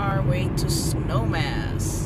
our way to Snowmass.